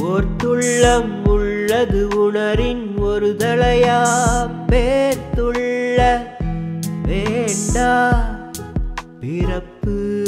ஓர் துள்ளம் உள்ளது உணரின் ஒரு தலையா பேர்த்துள்ள வேண்டா. பிறப்பு